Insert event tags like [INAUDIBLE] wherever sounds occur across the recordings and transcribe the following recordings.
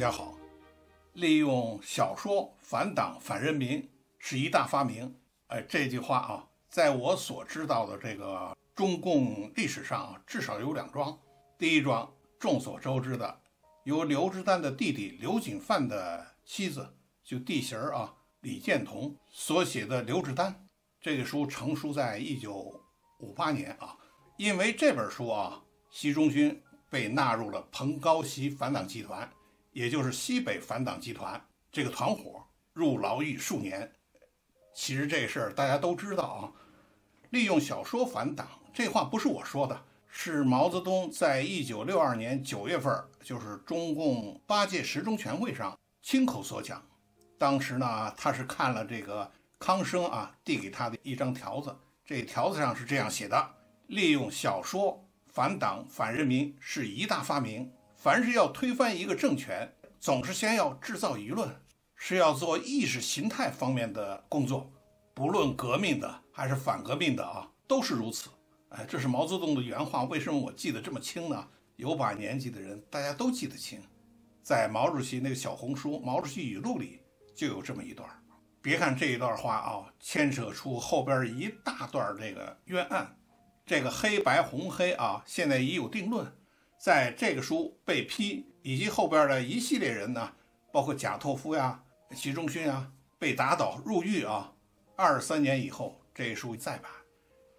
大家好，利用小说反党反人民是一大发明。哎，这句话啊，在我所知道的这个中共历史上啊，至少有两桩。第一桩，众所周知的，由刘志丹的弟弟刘锦范的妻子，就弟媳儿啊李建彤所写的《刘志丹》这个书，成书在一九五八年啊。因为这本书啊，习仲勋被纳入了彭高席反党集团。也就是西北反党集团这个团伙入牢狱数年，其实这事儿大家都知道啊。利用小说反党，这话不是我说的，是毛泽东在一九六二年九月份，就是中共八届十中全会上亲口所讲。当时呢，他是看了这个康生啊递给他的一张条子，这条子上是这样写的：利用小说反党反人民是一大发明。凡是要推翻一个政权，总是先要制造舆论，是要做意识形态方面的工作，不论革命的还是反革命的啊，都是如此。哎，这是毛泽东的原话。为什么我记得这么清呢？有把年纪的人大家都记得清，在毛主席那个小红书《毛主席语录》里就有这么一段。别看这一段话啊，牵扯出后边一大段这个冤案，这个黑白红黑啊，现在已有定论。在这个书被批，以及后边的一系列人呢，包括贾拓夫呀、习仲勋啊，被打倒入狱啊。二十三年以后，这书再版，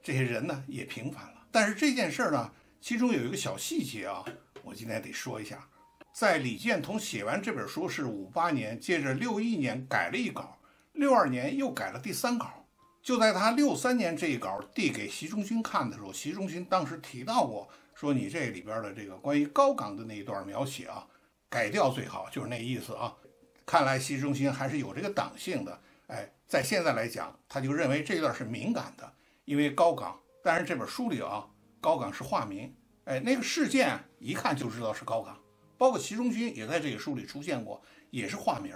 这些人呢也平反了。但是这件事呢，其中有一个小细节啊，我今天得说一下。在李建同写完这本书是五八年，接着六一年改了一稿，六二年又改了第三稿。就在他六三年这一稿递给习仲勋看的时候，习仲勋当时提到过。说你这里边的这个关于高岗的那一段描写啊，改掉最好，就是那意思啊。看来习中心还是有这个党性的，哎，在现在来讲，他就认为这段是敏感的，因为高岗。但是这本书里啊，高岗是化名，哎，那个事件一看就知道是高岗，包括习中勋也在这个书里出现过，也是化名。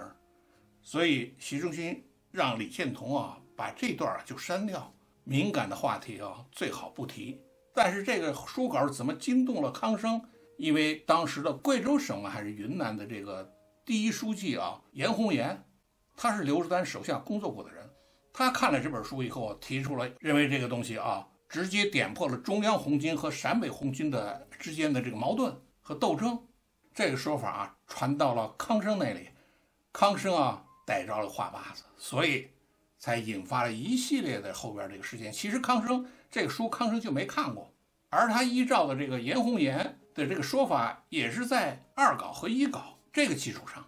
所以习中勋让李建彤啊把这段就删掉，敏感的话题啊最好不提。但是这个书稿怎么惊动了康生？因为当时的贵州省还是云南的这个第一书记啊，严宏岩，他是刘志丹手下工作过的人。他看了这本书以后，提出了认为这个东西啊，直接点破了中央红军和陕北红军的之间的这个矛盾和斗争。这个说法啊，传到了康生那里，康生啊逮着了话把子，所以才引发了一系列的后边这个事件。其实康生。这个书康生就没看过，而他依照的这个严宏岩的这个说法，也是在二稿和一稿这个基础上，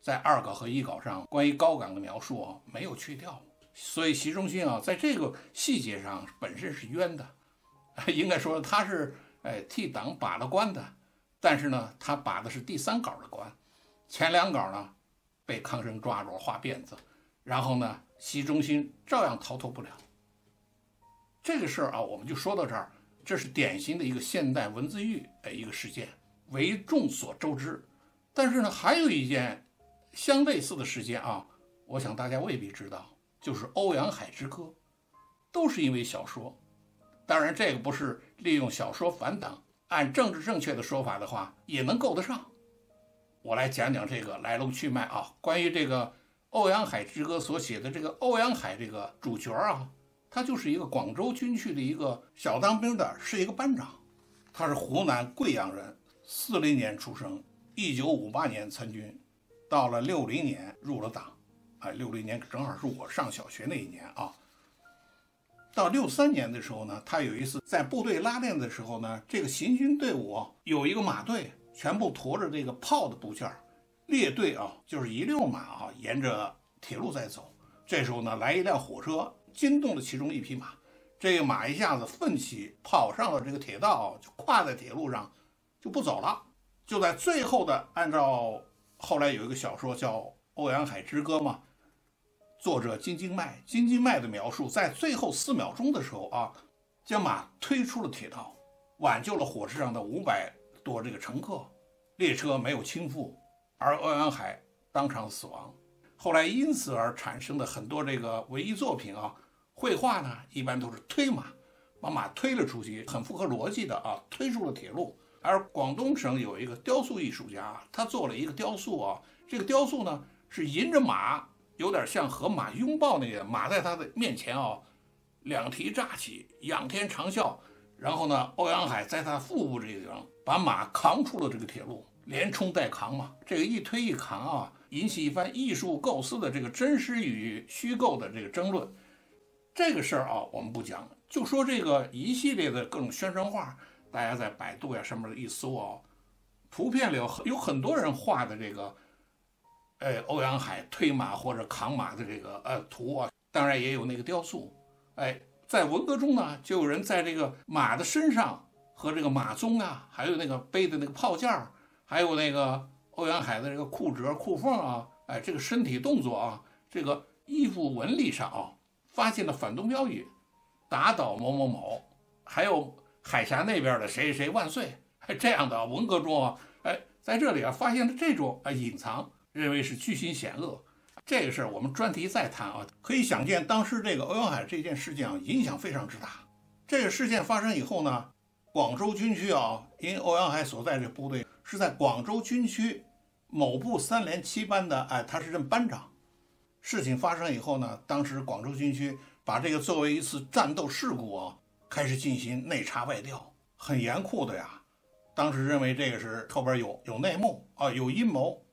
在二稿和一稿上关于高岗的描述啊没有去掉，所以习仲勋啊在这个细节上本身是冤的，[LAUGHS] 应该说他是哎替党把了关的，但是呢他把的是第三稿的关，前两稿呢被康生抓住了画辫子，然后呢习仲勋照样逃脱不了。这个事儿啊，我们就说到这儿。这是典型的一个现代文字狱的一个事件，为众所周知。但是呢，还有一件相类似的事件啊，我想大家未必知道，就是《欧阳海之歌》，都是因为小说。当然，这个不是利用小说反党，按政治正确的说法的话，也能够得上。我来讲讲这个来龙去脉啊。关于这个《欧阳海之歌》所写的这个欧阳海这个主角啊。他就是一个广州军区的一个小当兵的，是一个班长。他是湖南贵阳人，四零年出生，一九五八年参军，到了六零年入了党。哎，六零年正好是我上小学那一年啊。到六三年的时候呢，他有一次在部队拉练的时候呢，这个行军队伍有一个马队，全部驮着这个炮的部件，列队啊，就是一溜马啊，沿着铁路在走。这时候呢，来一辆火车。惊动了其中一匹马，这个马一下子奋起，跑上了这个铁道，就跨在铁路上，就不走了。就在最后的，按照后来有一个小说叫《欧阳海之歌》嘛，作者金经麦，金经麦的描述，在最后四秒钟的时候啊，将马推出了铁道，挽救了火车上的五百多这个乘客，列车没有倾覆，而欧阳海当场死亡。后来因此而产生的很多这个文艺作品啊，绘画呢，一般都是推马，把马推了出去，很符合逻辑的啊，推出了铁路，而广东省有一个雕塑艺术家，他做了一个雕塑啊，这个雕塑呢是迎着马，有点像和马拥抱那个马在他的面前啊，两蹄乍起，仰天长啸，然后呢，欧阳海在他腹部这个地方把马扛出了这个铁路，连冲带扛嘛，这个一推一扛啊，引起一番艺术构思的这个真实与虚构的这个争论。这个事儿啊，我们不讲，就说这个一系列的各种宣传画。大家在百度呀上面一搜哦，图片里有有很多人画的这个，哎，欧阳海推马或者扛马的这个呃图啊，当然也有那个雕塑。哎，在文革中呢，就有人在这个马的身上和这个马鬃啊，还有那个背的那个炮架，还有那个欧阳海的这个裤褶、裤缝啊，哎，这个身体动作啊，这个衣服纹理上啊，发现了反动标语，打倒某某某，还有。海峡那边的谁谁谁万岁，这样的文革中啊，哎，在这里啊发现了这种啊隐藏，认为是居心险恶，这个事儿我们专题再谈啊。可以想见，当时这个欧阳海这件事件啊影响非常之大。这个事件发生以后呢，广州军区啊，因欧阳海所在这部队是在广州军区某部三连七班的，哎，他是任班长。事情发生以后呢，当时广州军区把这个作为一次战斗事故啊。开始进行内查外调，很严酷的呀。当时认为这个是后边有有内幕啊，有阴谋。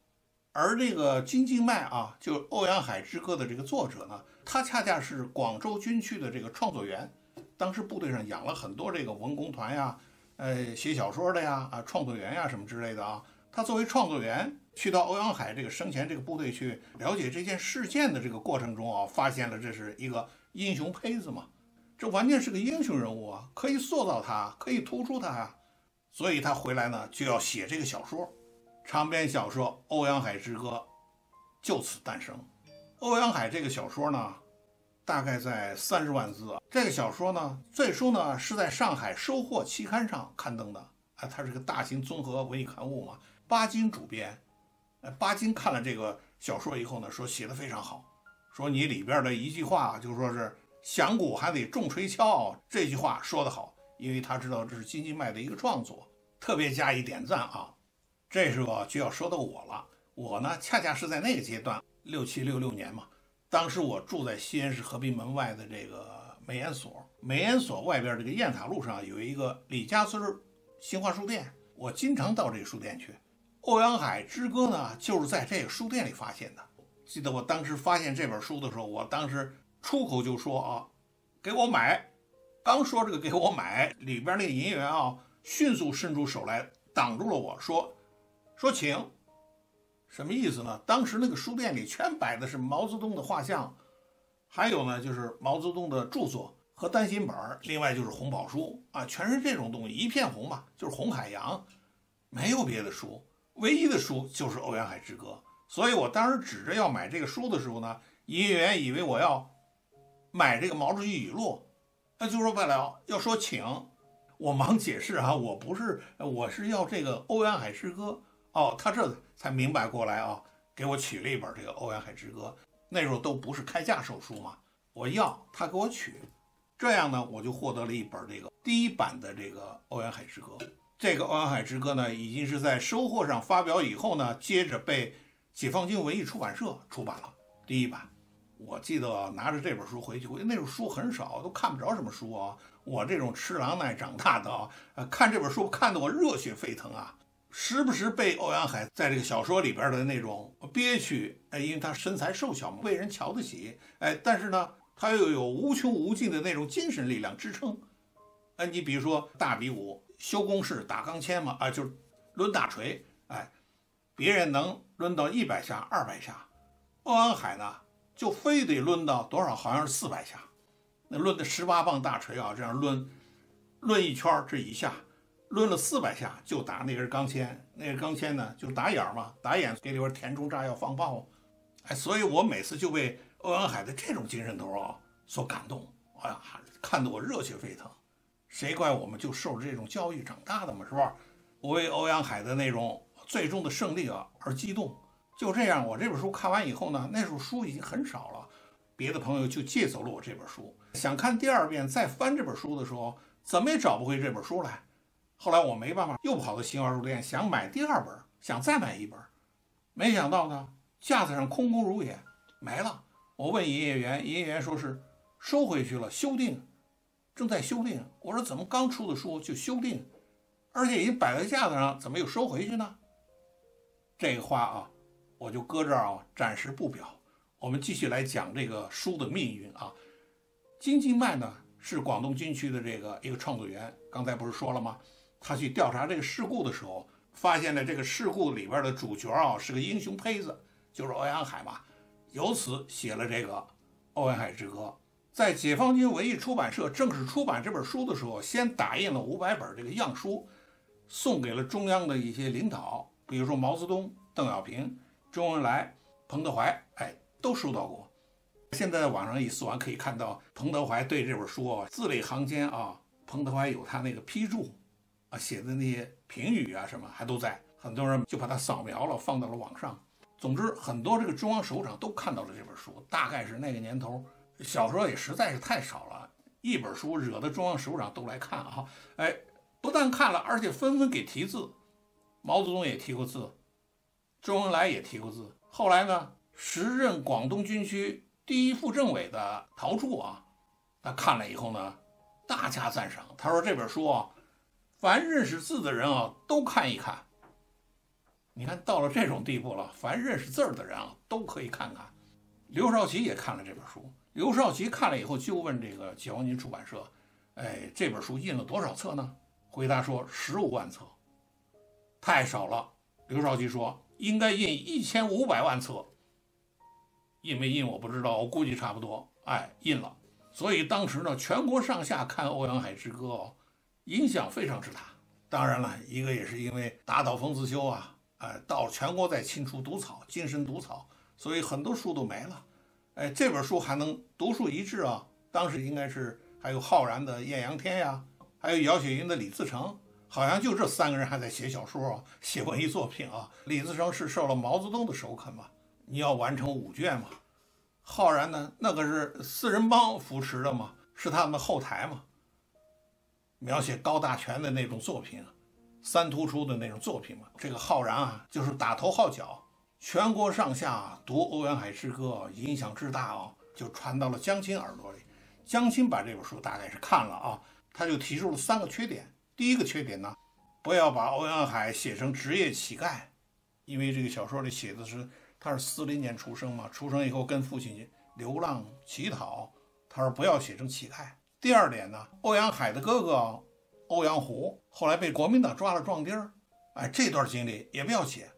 而这个金静脉啊，就《欧阳海之歌》的这个作者呢，他恰恰是广州军区的这个创作员。当时部队上养了很多这个文工团呀，呃，写小说的呀，啊，创作员呀什么之类的啊。他作为创作员去到欧阳海这个生前这个部队去了解这件事件的这个过程中啊，发现了这是一个英雄胚子嘛。这完全是个英雄人物啊，可以塑造他，可以突出他呀，所以他回来呢就要写这个小说，长篇小说《欧阳海之歌》就此诞生。欧阳海这个小说呢，大概在三十万字。这个小说呢，最初呢是在上海《收获》期刊上刊登的，啊，它是个大型综合文艺刊物嘛。巴金主编，巴金看了这个小说以后呢，说写的非常好，说你里边的一句话就说是。响鼓还得重锤敲，这句话说得好，因为他知道这是金金麦的一个创作，特别加以点赞啊。这时候就要说到我了，我呢恰恰是在那个阶段，六七六六年嘛，当时我住在西安市和平门外的这个美研所，美研所外边这个雁塔路上有一个李家村新华书店，我经常到这个书店去。欧阳海之歌呢，就是在这个书店里发现的。记得我当时发现这本书的时候，我当时。出口就说啊，给我买！刚说这个给我买，里边那个营业员啊，迅速伸出手来挡住了我，说说请，什么意思呢？当时那个书店里全摆的是毛泽东的画像，还有呢就是毛泽东的著作和单行本，另外就是红宝书啊，全是这种东西，一片红嘛，就是红海洋，没有别的书，唯一的书就是《欧阳海之歌》。所以我当时指着要买这个书的时候呢，营业员以为我要。买这个毛主席语录，那就说白了要说请，我忙解释啊，我不是，我是要这个《欧阳海之歌》哦，他这才明白过来啊，给我取了一本这个《欧阳海之歌》，那时候都不是开价售书嘛，我要他给我取，这样呢，我就获得了一本这个第一版的这个《欧阳海之歌》。这个《欧阳海之歌》呢，已经是在收获上发表以后呢，接着被解放军文艺出版社出版了第一版。我记得拿着这本书回去，那时候书很少，都看不着什么书啊。我这种吃狼奶长大的啊，看这本书看得我热血沸腾啊，时不时被欧阳海在这个小说里边的那种憋屈，哎，因为他身材瘦小嘛，被人瞧得起，哎，但是呢，他又有无穷无尽的那种精神力量支撑。哎，你比如说大比武、修公式、打钢钎嘛，啊，就是抡大锤，哎，别人能抡到一百下、二百下，欧阳海呢？就非得抡到多少？好像是四百下，那抡的十八磅大锤啊，这样抡，抡一圈这一下，抡了四百下就打那根钢钎，那根钢钎呢就打眼嘛，打眼给里边填充炸药放炮，哎，所以我每次就被欧阳海的这种精神头啊所感动，哎呀，看得我热血沸腾。谁怪我们就受这种教育长大的嘛，是吧？我为欧阳海的那种最终的胜利啊而激动。就这样，我这本书看完以后呢，那时候书已经很少了，别的朋友就借走了我这本书。想看第二遍，再翻这本书的时候，怎么也找不回这本书来。后来我没办法，又跑到新华书店想买第二本，想再买一本，没想到呢，架子上空空如也，没了。我问营业员，营业员说是收回去了，修订，正在修订。我说怎么刚出的书就修订，而且已经摆在架子上，怎么又收回去呢？这个话啊，我就搁这儿啊，暂时不表。我们继续来讲这个书的命运啊。金金麦呢是广东军区的这个一个创作员，刚才不是说了吗？他去调查这个事故的时候，发现了这个事故里边的主角啊是个英雄胚子，就是欧阳海嘛。由此写了这个《欧阳海之歌》。在解放军文艺出版社正式出版这本书的时候，先打印了五百本这个样书，送给了中央的一些领导，比如说毛泽东、邓小平、周恩来、彭德怀，哎，都收到过。现在在网上一搜，可以看到彭德怀对这本书啊字里行间啊，彭德怀有他那个批注啊写的那些评语啊什么还都在，很多人就把它扫描了放到了网上。总之，很多这个中央首长都看到了这本书。大概是那个年头，小说也实在是太少了，一本书惹得中央首长都来看啊！哎，不但看了，而且纷纷给题字。毛泽东也提过字，周恩来也提过字。后来呢，时任广东军区第一副政委的陶铸啊，他看了以后呢，大加赞赏。他说这本书啊，凡认识字的人啊，都看一看。你看到了这种地步了，凡认识字儿的人啊，都可以看看。刘少奇也看了这本书。刘少奇看了以后，就问这个解放军出版社：“哎，这本书印了多少册呢？”回答说：“十五万册，太少了。”刘少奇说：“应该印一千五百万册。”印没印我不知道，我估计差不多。哎，印了。所以当时呢，全国上下看《欧阳海之歌》哦，影响非常之大。当然了，一个也是因为打倒冯子修啊。哎，到全国在清除毒草，精神毒草，所以很多书都没了。哎，这本书还能独树一帜啊！当时应该是还有浩然的艳阳天呀，还有姚雪云的李自成，好像就这三个人还在写小说啊，写文艺作品啊。李自成是受了毛泽东的首肯嘛，你要完成五卷嘛。浩然呢，那个是四人帮扶持的嘛，是他们的后台嘛，描写高大全的那种作品。三突出的那种作品嘛，这个浩然啊，就是打头号角，全国上下读《欧阳海之歌》，影响之大啊，就传到了江青耳朵里。江青把这本书大概是看了啊，他就提出了三个缺点。第一个缺点呢，不要把欧阳海写成职业乞丐，因为这个小说里写的是他是四零年出生嘛，出生以后跟父亲流浪乞讨，他说不要写成乞丐。第二点呢，欧阳海的哥哥。欧阳湖后来被国民党抓了壮丁儿，哎，这段经历也不要写。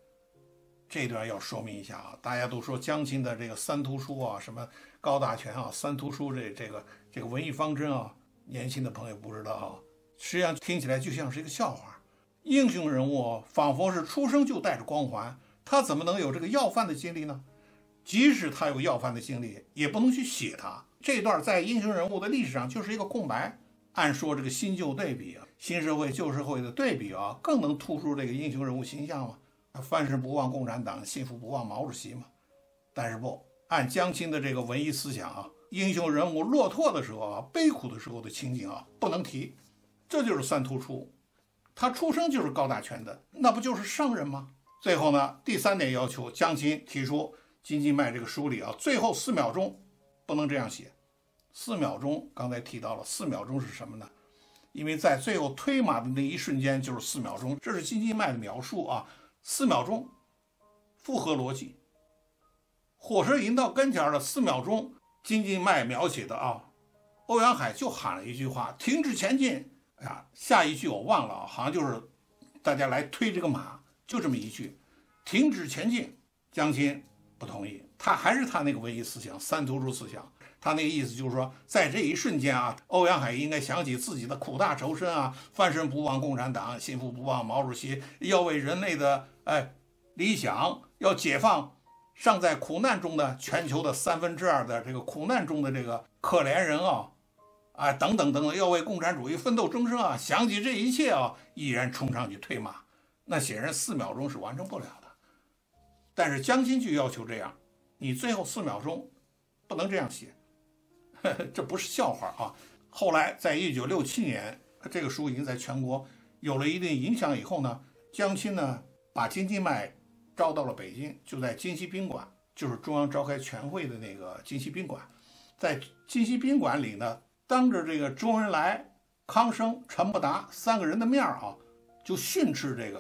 这段要说明一下啊，大家都说江青的这个三突出啊，什么高大全啊，三突出这这个这个文艺方针啊，年轻的朋友不知道啊，实际上听起来就像是一个笑话。英雄人物仿佛是出生就带着光环，他怎么能有这个要饭的经历呢？即使他有要饭的经历，也不能去写他这段在英雄人物的历史上就是一个空白。按说这个新旧对比啊，新社会旧社会的对比啊，更能突出这个英雄人物形象嘛。凡事不忘共产党，幸福不忘毛主席嘛。但是不按江青的这个文艺思想啊，英雄人物落拓的时候啊，悲苦的时候的情景啊，不能提。这就是三突出，他出生就是高大全的，那不就是圣人吗？最后呢，第三点要求，江青提出《金鸡麦》这个书里啊，最后四秒钟不能这样写。四秒钟，刚才提到了四秒钟是什么呢？因为在最后推马的那一瞬间就是四秒钟，这是金鸡麦的描述啊。四秒钟，复合逻辑。火车迎到跟前了，四秒钟，金鸡麦描写的啊，欧阳海就喊了一句话：“停止前进。”哎呀，下一句我忘了，好像就是大家来推这个马，就这么一句：“停止前进。”江青不同意，他还是他那个文艺思想，三突出思想。他那个意思就是说，在这一瞬间啊，欧阳海应该想起自己的苦大仇深啊，翻身不忘共产党，幸福不忘毛主席，要为人类的哎理想，要解放尚在苦难中的全球的三分之二的这个苦难中的这个可怜人啊，啊等等等等，要为共产主义奋斗终生啊！想起这一切啊，毅然冲上去退马，那显然四秒钟是完成不了的。但是江青就要求这样，你最后四秒钟不能这样写。[LAUGHS] 这不是笑话啊！后来，在一九六七年，这个书已经在全国有了一定影响以后呢，江青呢把金金麦招到了北京，就在金溪宾馆，就是中央召开全会的那个金溪宾馆，在金溪宾馆里呢，当着这个周恩来、康生、陈伯达三个人的面啊，就训斥这个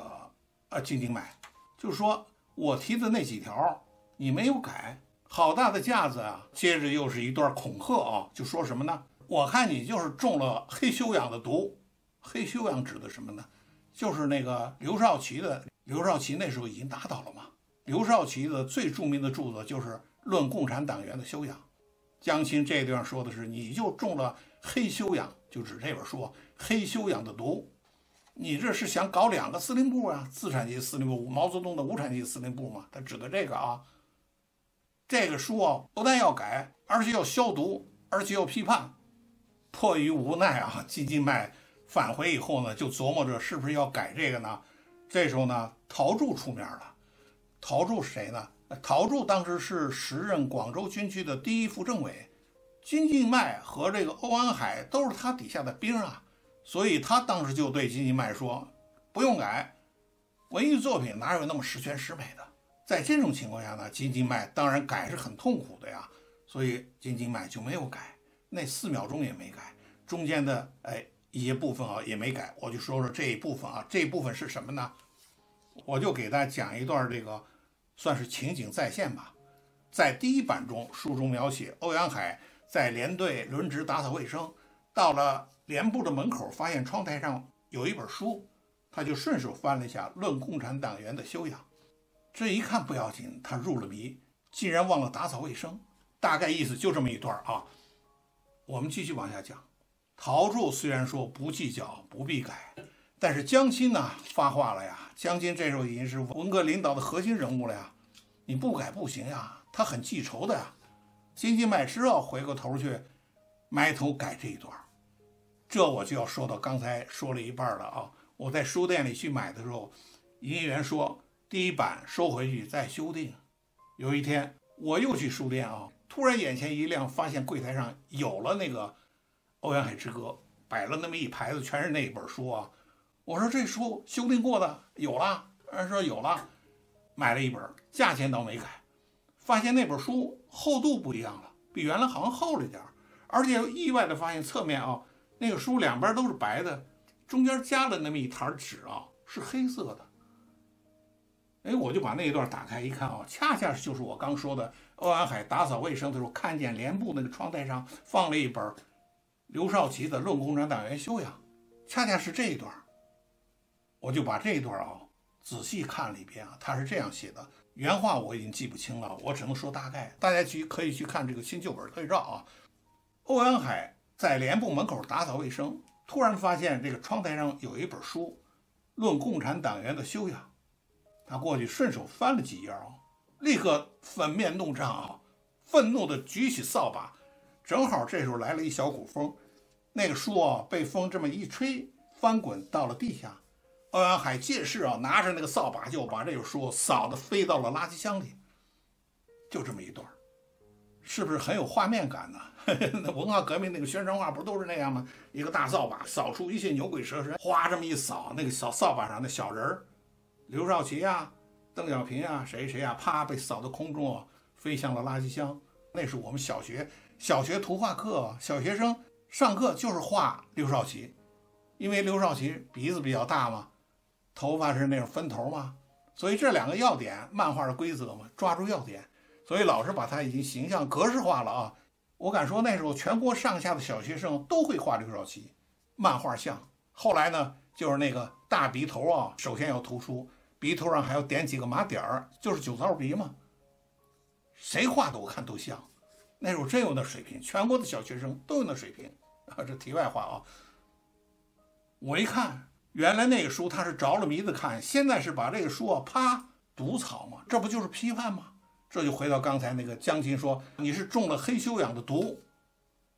啊金金麦，就说我提的那几条你没有改，好大的架子啊！接着又是一段恐吓啊，就说什么呢？我看你就是中了黑修养的毒。黑修养指的什么呢？就是那个刘少奇的。刘少奇那时候已经打倒了嘛。刘少奇的最著名的著作就是《论共产党员的修养》。江青这地方说的是，你就中了黑修养，就指这本书黑修养的毒。你这是想搞两个司令部啊？资产阶级司令部，毛泽东的无产阶级司令部嘛？他指的这个啊。这个书啊，不但要改，而且要消毒，而且要批判。迫于无奈啊，金金麦。返回以后呢，就琢磨着是不是要改这个呢？这时候呢，陶铸出面了。陶铸是谁呢？陶铸当时是时任广州军区的第一副政委，金静迈和这个欧安海都是他底下的兵啊，所以他当时就对金静迈说：“不用改，文艺作品哪有那么十全十美的？”在这种情况下呢，金敬迈当然改是很痛苦的呀，所以金敬迈就没有改，那四秒钟也没改，中间的哎。一些部分啊也没改，我就说说这一部分啊，这一部分是什么呢？我就给大家讲一段这个，算是情景再现吧。在第一版中，书中描写欧阳海在连队轮值打扫卫生，到了连部的门口，发现窗台上有一本书，他就顺手翻了一下《论共产党员的修养》。这一看不要紧，他入了迷，竟然忘了打扫卫生。大概意思就这么一段啊。我们继续往下讲。陶铸虽然说不计较、不必改，但是江青呢发话了呀。江青这时候已经是文革领导的核心人物了呀，你不改不行呀，他很记仇的呀。金金麦知道回过头去埋头改这一段，这我就要说到刚才说了一半了啊。我在书店里去买的时候，营业员说第一版收回去再修订。有一天我又去书店啊，突然眼前一亮，发现柜台上有了那个。《欧阳海之歌》摆了那么一排子，全是那本书啊！我说这书修订过的有了，人说有了，买了一本，价钱倒没改，发现那本书厚度不一样了，比原来好像厚了点儿，而且意外的发现侧面啊，那个书两边都是白的，中间加了那么一沓纸啊，是黑色的。哎，我就把那一段打开一看啊，恰恰就是我刚说的欧阳海打扫卫生的时候，看见连部那个窗台上放了一本。刘少奇的《论共产党员修养》，恰恰是这一段我就把这一段啊仔细看了一遍啊，他是这样写的，原话我已经记不清了，我只能说大概，大家去可以去看这个新旧本对照啊。欧阳海在连部门口打扫卫生，突然发现这个窗台上有一本书，《论共产党员的修养》，他过去顺手翻了几页啊，立刻粉面怒胀啊，愤怒地举起扫把。正好这时候来了一小股风，那个书啊被风这么一吹，翻滚到了地下。欧阳海借势啊拿着那个扫把就把这个书扫的飞到了垃圾箱里。就这么一段，是不是很有画面感呢？那 [LAUGHS] 文化革命那个宣传画不都是那样吗？一个大扫把扫出一些牛鬼蛇神，哗这么一扫，那个小扫把上的小人儿，刘少奇呀、邓小平呀、谁谁呀，啪被扫到空中啊，飞向了垃圾箱。那是我们小学。小学图画课，小学生上课就是画刘少奇，因为刘少奇鼻子比较大嘛，头发是那种分头嘛，所以这两个要点，漫画的规则嘛，抓住要点，所以老师把他已经形象格式化了啊。我敢说那时候全国上下的小学生都会画刘少奇，漫画像。后来呢，就是那个大鼻头啊，首先要突出，鼻头上还要点几个麻点儿，就是酒糟鼻嘛。谁画的我看都像。那时候真有那水平，全国的小学生都有那水平啊！这题外话啊，我一看，原来那个书他是着了迷的看，现在是把这个书啊啪毒草嘛，这不就是批判吗？这就回到刚才那个江青说你是中了黑修养的毒，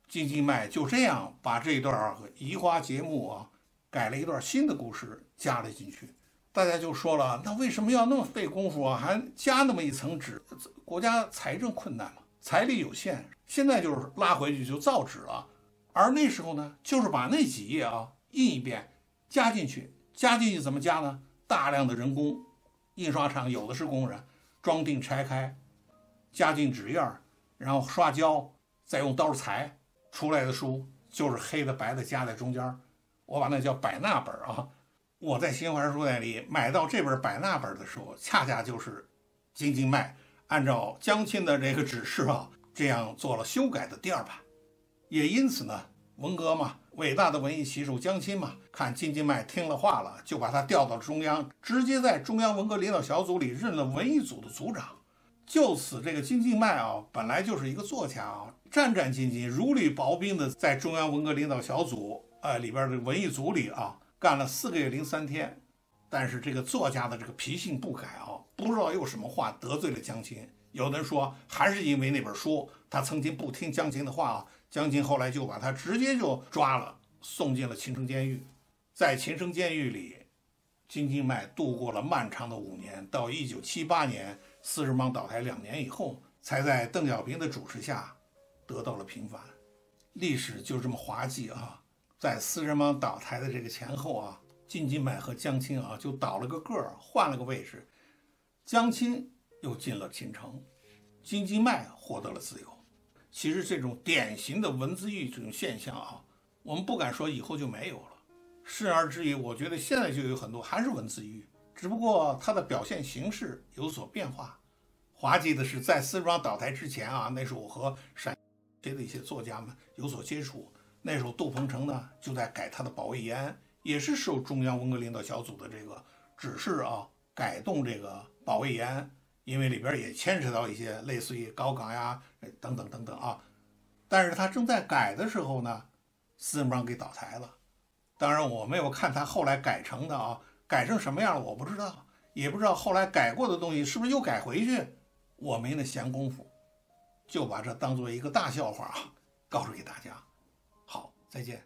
金金麦就这样把这段儿移花接木啊，改了一段新的故事加了进去。大家就说了，那为什么要那么费功夫啊，还加那么一层纸？国家财政困难嘛。财力有限，现在就是拉回去就造纸了，而那时候呢，就是把那几页啊印一遍，加进去，加进去怎么加呢？大量的人工，印刷厂有的是工人，装订拆开，加进纸页，然后刷胶，再用刀裁出来的书就是黑的白的夹在中间我把那叫百纳本啊。我在新华书店里买到这本百纳本的时候，恰恰就是金经脉按照江青的这个指示啊，这样做了修改的第二版。也因此呢，文革嘛，伟大的文艺旗手江青嘛，看金经脉听了话了，就把他调到中央，直接在中央文革领导小组里任了文艺组的组长。就此，这个金经脉啊，本来就是一个作家啊，战战兢兢、如履薄冰的在中央文革领导小组呃里边的文艺组里啊。干了四个月零三天，但是这个作家的这个脾性不改啊，不知道又什么话得罪了江青。有的人说还是因为那本书，他曾经不听江青的话啊，江青后来就把他直接就抓了，送进了秦城监狱。在秦城监狱里，金经迈度过了漫长的五年，到一九七八年四人帮倒台两年以后，才在邓小平的主持下得到了平反。历史就这么滑稽啊！在四人帮倒台的这个前后啊，金经迈和江青啊就倒了个个儿，换了个位置，江青又进了秦城，金经迈获得了自由。其实这种典型的文字狱这种现象啊，我们不敢说以后就没有了。甚而之于，我觉得现在就有很多还是文字狱，只不过它的表现形式有所变化。滑稽的是，在四人帮倒台之前啊，那时候我和陕西的一些作家们有所接触。那时候杜鹏程呢就在改他的保卫延，也是受中央文革领导小组的这个指示啊，改动这个保卫延，因为里边也牵扯到一些类似于高岗呀等等等等啊。但是他正在改的时候呢，四人帮给倒台了。当然我没有看他后来改成的啊，改成什么样我不知道，也不知道后来改过的东西是不是又改回去，我没那闲工夫，就把这当做一个大笑话啊，告诉给大家。再见。